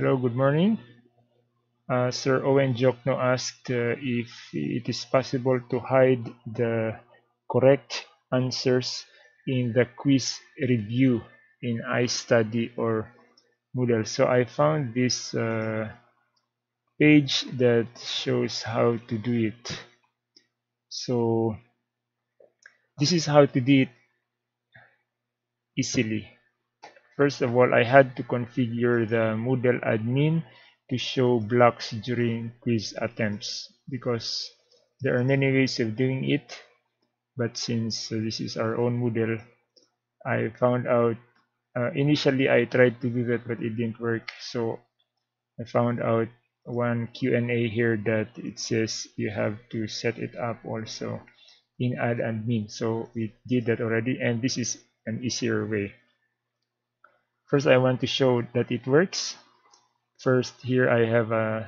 Hello, good morning. Uh, Sir Owen Jokno asked uh, if it is possible to hide the correct answers in the quiz review in iStudy or Moodle. So I found this uh, page that shows how to do it. So this is how to do it easily. First of all, I had to configure the Moodle admin to show blocks during quiz attempts because there are many ways of doing it but since uh, this is our own Moodle I found out uh, initially I tried to do that but it didn't work. So I found out one Q&A here that it says you have to set it up also in add admin. So we did that already and this is an easier way first I want to show that it works First, here I have a,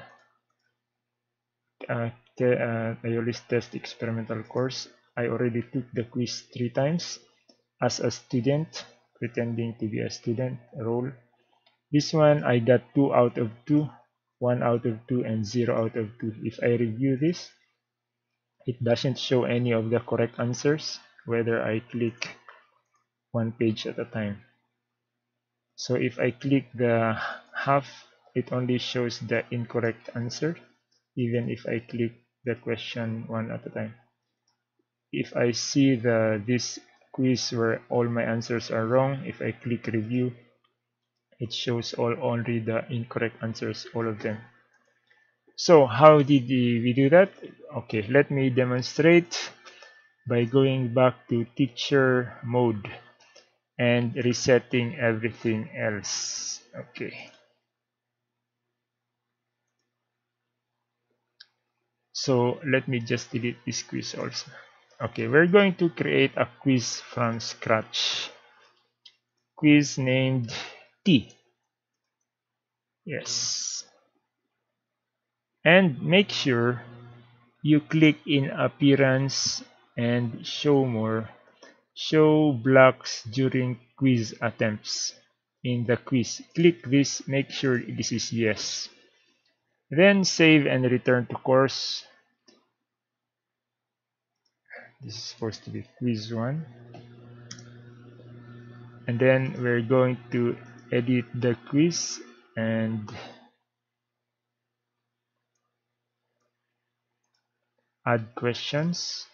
a, a test experimental course. I already took the quiz three times as a student, pretending to be a student role. This one I got 2 out of 2, 1 out of 2, and 0 out of 2. If I review this, it doesn't show any of the correct answers, whether I click one page at a time. So if I click the half it only shows the incorrect answer even if I click the question one at a time. If I see the this quiz where all my answers are wrong, if I click review, it shows all only the incorrect answers, all of them. So how did we do that? Okay, let me demonstrate by going back to teacher mode and resetting everything else. Okay. so let me just delete this quiz also. Okay we're going to create a quiz from scratch. Quiz named T. Yes. And make sure you click in appearance and show more show blocks during quiz attempts. In the quiz click this make sure this is yes. Then save and return to course. This is supposed to be quiz 1 and then we're going to edit the quiz and add questions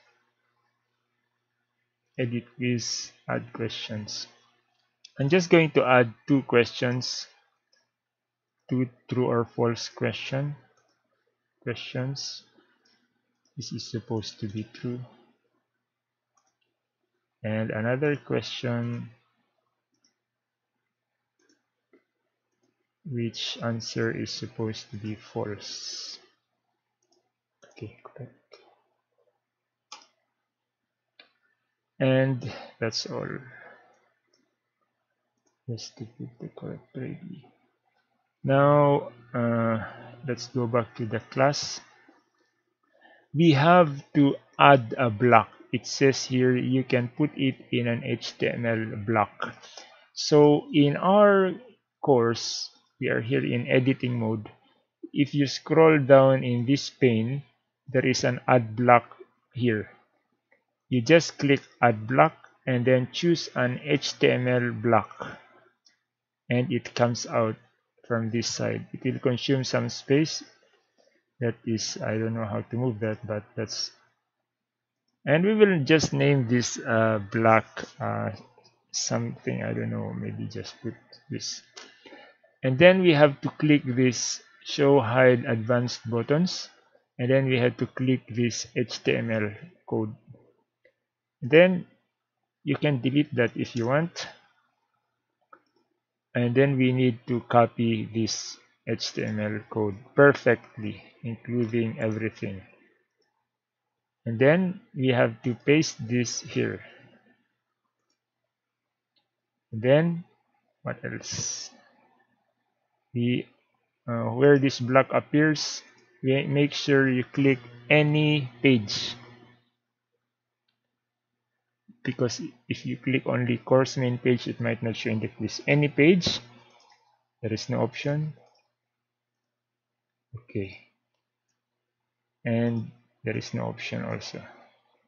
edit quiz add questions. I'm just going to add two questions two true or false question questions. This is supposed to be true. And another question which answer is supposed to be false. Okay and that's all. Let's put the correct ready now uh, let's go back to the class. We have to add a block. It says here you can put it in an HTML block. So in our course we are here in editing mode. If you scroll down in this pane there is an add block here you just click add block and then choose an HTML block and it comes out from this side. It will consume some space. That is I don't know how to move that but that's. And we will just name this uh, black uh, something I don't know maybe just put this. And then we have to click this show hide advanced buttons. And then we have to click this HTML code then you can delete that if you want. And then we need to copy this HTML code perfectly including everything. And then we have to paste this here. Then what else? We uh, where this block appears we make sure you click any page because if you click only course main page it might not show in the quiz. Any page there is no option. Okay. And there is no option also.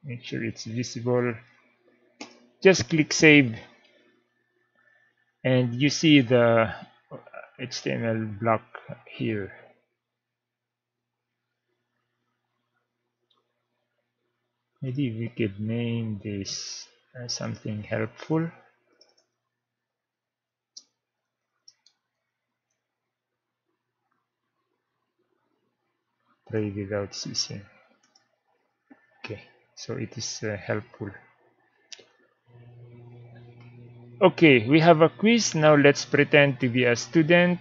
Make sure it's visible. Just click save. And you see the HTML block here. Maybe we could name this something helpful. Pray without ceasing okay so it is uh, helpful. Okay we have a quiz. Now let's pretend to be a student.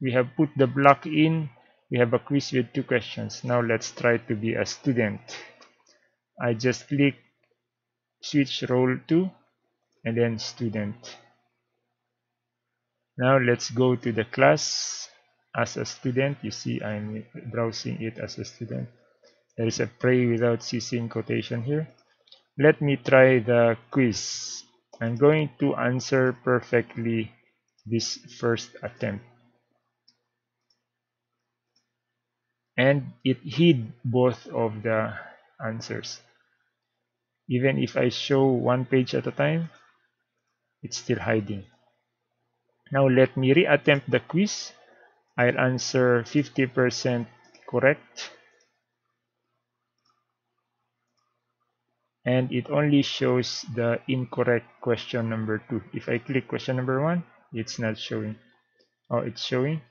We have put the block in. We have a quiz with two questions. Now let's try to be a student. I just click switch role to and then student. Now let's go to the class. As a student you see I'm browsing it as a student. There is a pray without ceasing quotation here. Let me try the quiz. I'm going to answer perfectly this first attempt. And it hid both of the answers even if I show one page at a time it's still hiding. Now let me reattempt the quiz. I'll answer 50% correct. And it only shows the incorrect question number 2 if I click question number 1 it's not showing. Oh it's showing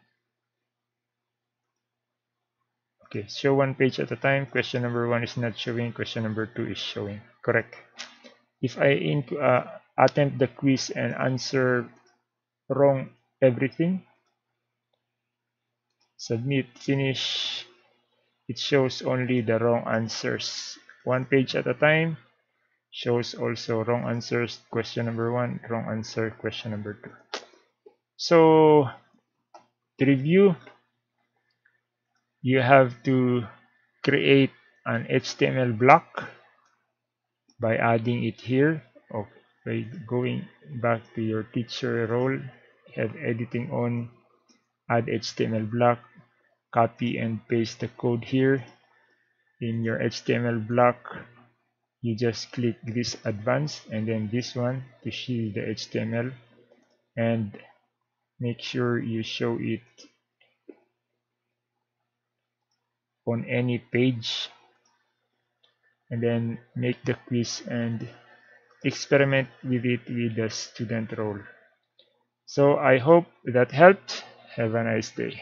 okay show one page at a time. Question number 1 is not showing. Question number 2 is showing. Correct. If I uh, attempt the quiz and answer wrong everything submit finish it shows only the wrong answers. One page at a time shows also wrong answers. Question number one wrong answer. Question number two. So to review you have to create an HTML block by adding it here. Or by going back to your teacher role have editing on add HTML block copy and paste the code here. In your HTML block you just click this advanced and then this one to see the HTML and make sure you show it on any page. And then make the quiz and experiment with it with the student role. So I hope that helped. Have a nice day